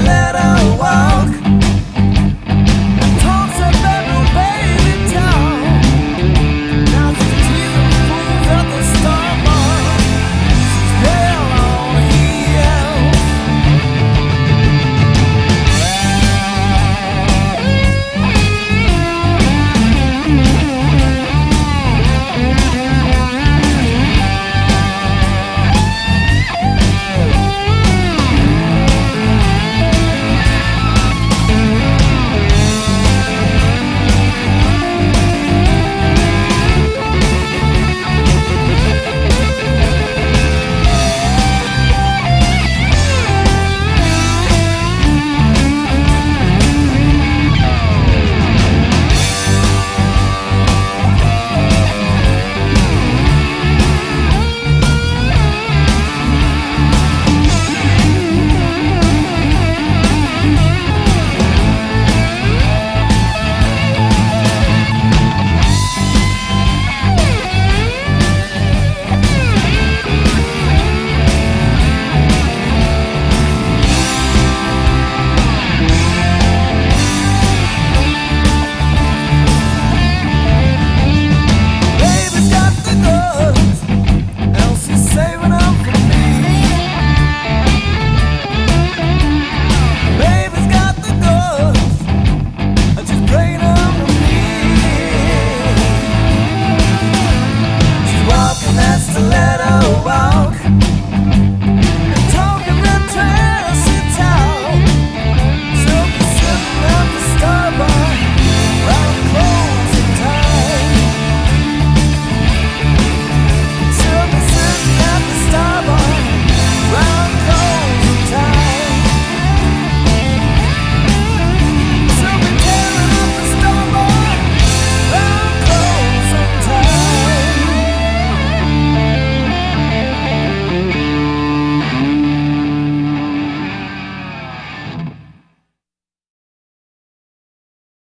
for.